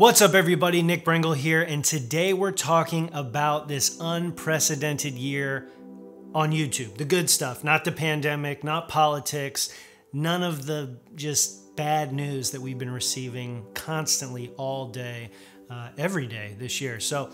What's up, everybody? Nick Brengle here, and today we're talking about this unprecedented year on YouTube. The good stuff, not the pandemic, not politics, none of the just bad news that we've been receiving constantly all day, uh, every day this year. So,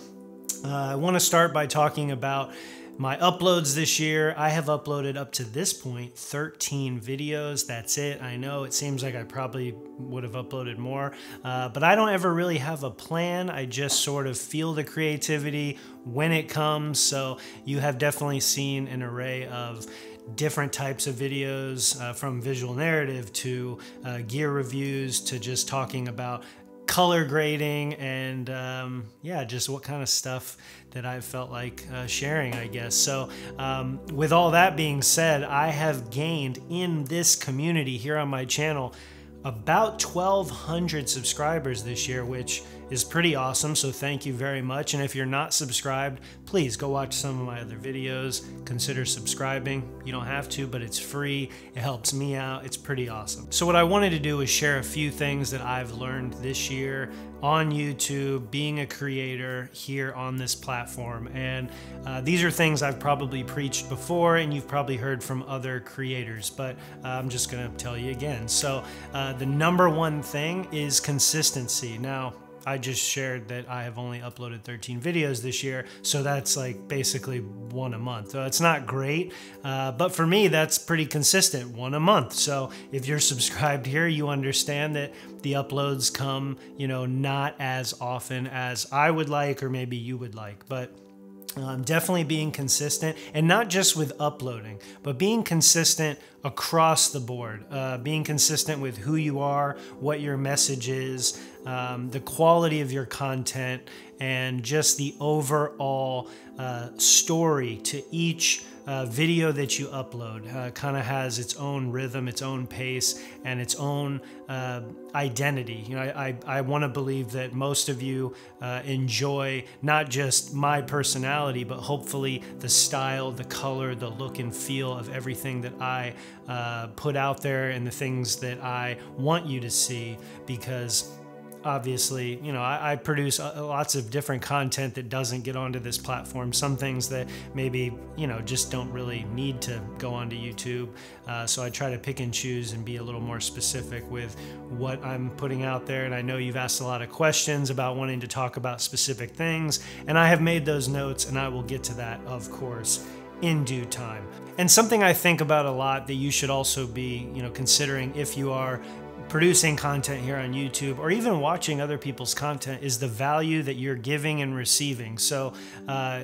uh, I want to start by talking about my uploads this year, I have uploaded up to this point 13 videos. That's it. I know it seems like I probably would have uploaded more, uh, but I don't ever really have a plan. I just sort of feel the creativity when it comes. So you have definitely seen an array of different types of videos uh, from visual narrative to uh, gear reviews to just talking about color grading and um, yeah, just what kind of stuff that I felt like uh, sharing, I guess. So, um, with all that being said, I have gained in this community here on my channel about 1,200 subscribers this year, which is pretty awesome. So thank you very much. And if you're not subscribed, please go watch some of my other videos. Consider subscribing. You don't have to, but it's free. It helps me out. It's pretty awesome. So what I wanted to do is share a few things that I've learned this year on YouTube, being a creator here on this platform. And uh, these are things I've probably preached before and you've probably heard from other creators, but uh, I'm just gonna tell you again. So uh, the number one thing is consistency. Now, I just shared that I have only uploaded 13 videos this year, so that's like basically one a month. So it's not great, uh, but for me, that's pretty consistent, one a month. So if you're subscribed here, you understand that the uploads come, you know, not as often as I would like or maybe you would like, but um, definitely being consistent and not just with uploading, but being consistent across the board, uh, being consistent with who you are, what your message is, um, the quality of your content, and just the overall uh, story to each uh, video that you upload uh, kind of has its own rhythm, its own pace, and its own uh, identity. You know, I, I, I want to believe that most of you uh, enjoy not just my personality, but hopefully the style, the color, the look and feel of everything that I uh, put out there and the things that I want you to see because obviously, you know, I, I produce uh, lots of different content that doesn't get onto this platform. Some things that maybe, you know, just don't really need to go onto YouTube. Uh, so I try to pick and choose and be a little more specific with what I'm putting out there. And I know you've asked a lot of questions about wanting to talk about specific things. And I have made those notes and I will get to that, of course, in due time. And something I think about a lot that you should also be, you know, considering if you are producing content here on YouTube or even watching other people's content is the value that you're giving and receiving. So, uh,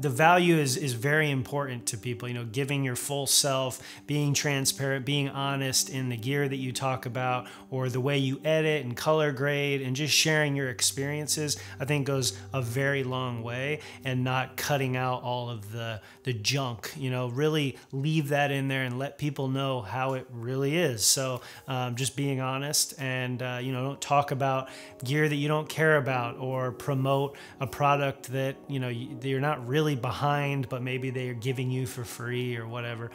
the value is is very important to people you know giving your full self being transparent being honest in the gear that you talk about or the way you edit and color grade and just sharing your experiences i think goes a very long way and not cutting out all of the the junk you know really leave that in there and let people know how it really is. So um, just being honest and uh, you know don't talk about gear that you don't care about or promote a product that you know you're not really really behind, but maybe they are giving you for free or whatever.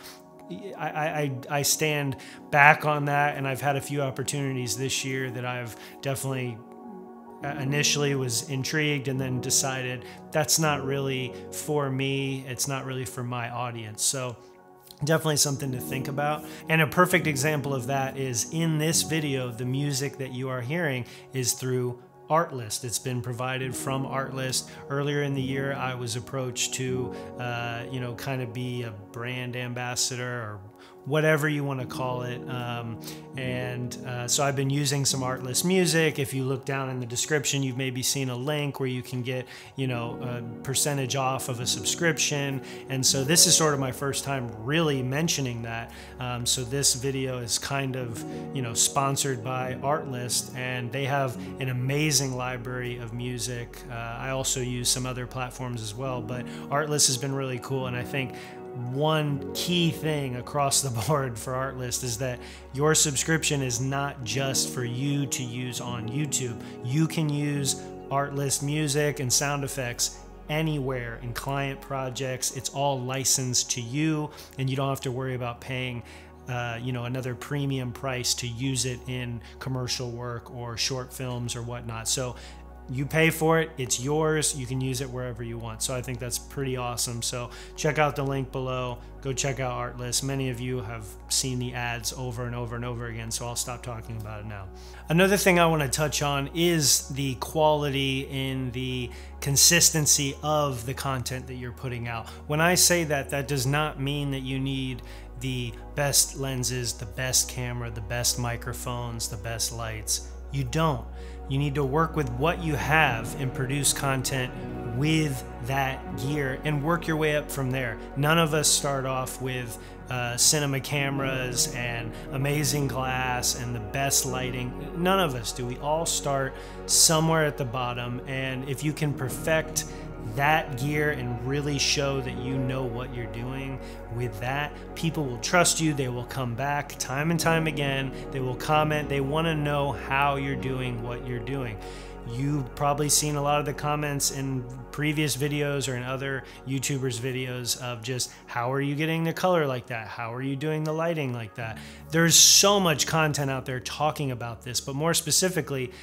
I, I, I stand back on that, and I've had a few opportunities this year that I've definitely uh, initially was intrigued and then decided that's not really for me. It's not really for my audience. So definitely something to think about. And a perfect example of that is in this video, the music that you are hearing is through Artlist. It's been provided from Artlist. Earlier in the year, I was approached to, uh, you know, kind of be a brand ambassador or whatever you want to call it. Um, and uh, so I've been using some Artlist music. If you look down in the description, you've maybe seen a link where you can get, you know, a percentage off of a subscription. And so this is sort of my first time really mentioning that. Um, so this video is kind of, you know, sponsored by Artlist, and they have an amazing library of music. Uh, I also use some other platforms as well, but Artlist has been really cool, and I think one key thing across the board for Artlist is that your subscription is not just for you to use on YouTube. You can use Artlist music and sound effects anywhere in client projects. It's all licensed to you, and you don't have to worry about paying. Uh, you know another premium price to use it in commercial work or short films or whatnot so you pay for it it's yours you can use it wherever you want. So i think that's pretty awesome. So check out the link below. Go check out artlist. Many of you have seen the ads over and over and over again so i'll stop talking about it now. Another thing i want to touch on is the quality in the consistency of the content that you're putting out. When i say that that does not mean that you need the best lenses the best camera the best microphones the best lights you don't you need to work with what you have and produce content with that gear and work your way up from there. None of us start off with uh, cinema cameras and amazing glass and the best lighting. None of us do. We all start somewhere at the bottom. And if you can perfect that gear and really show that you know what you're doing with that, people will trust you. They will come back time and time again. They will comment. They want to know how you're doing what you're doing. You've probably seen a lot of the comments in previous videos or in other YouTubers' videos of just how are you getting the color like that? How are you doing the lighting like that? There's so much content out there talking about this, but more specifically,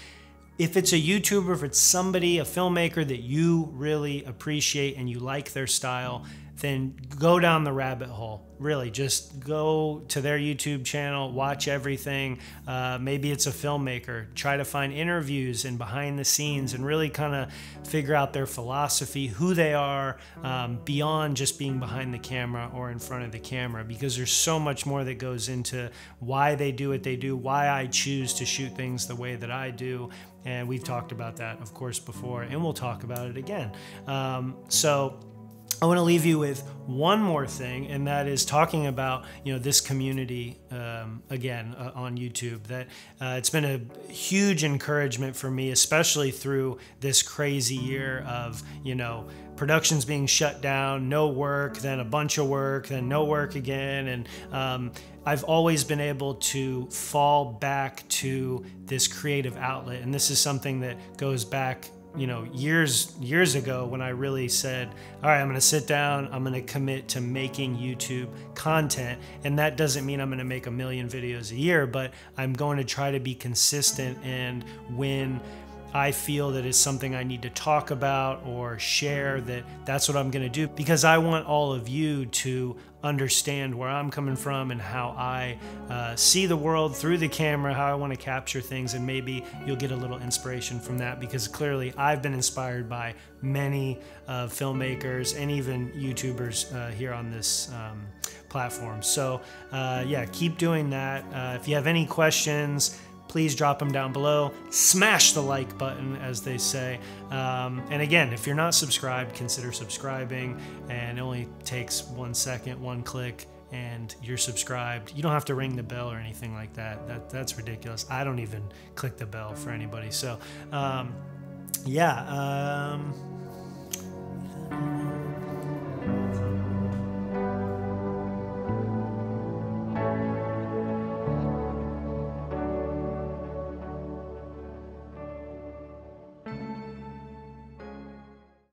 if it's a YouTuber, if it's somebody, a filmmaker that you really appreciate and you like their style, then go down the rabbit hole. Really, just go to their YouTube channel, watch everything. Uh, maybe it's a filmmaker. Try to find interviews and behind the scenes and really kind of figure out their philosophy, who they are, um, beyond just being behind the camera or in front of the camera, because there's so much more that goes into why they do what they do, why I choose to shoot things the way that I do. And we've talked about that, of course, before, and we'll talk about it again. Um, so, I want to leave you with one more thing, and that is talking about you know this community um, again uh, on YouTube. That uh, it's been a huge encouragement for me, especially through this crazy year of you know productions being shut down, no work, then a bunch of work, then no work again, and um, I've always been able to fall back to this creative outlet, and this is something that goes back you know years years ago when i really said all right i'm going to sit down i'm going to commit to making youtube content and that doesn't mean i'm going to make a million videos a year but i'm going to try to be consistent and when I feel that it's something I need to talk about or share, that that's what I'm going to do because I want all of you to understand where I'm coming from and how I uh, see the world through the camera, how I want to capture things, and maybe you'll get a little inspiration from that because clearly I've been inspired by many uh, filmmakers and even YouTubers uh, here on this um, platform. So, uh, yeah, keep doing that. Uh, if you have any questions, please drop them down below. Smash the like button, as they say. Um, and again, if you're not subscribed, consider subscribing. And it only takes one second, one click, and you're subscribed. You don't have to ring the bell or anything like that. that that's ridiculous. I don't even click the bell for anybody. So, um, yeah. Um,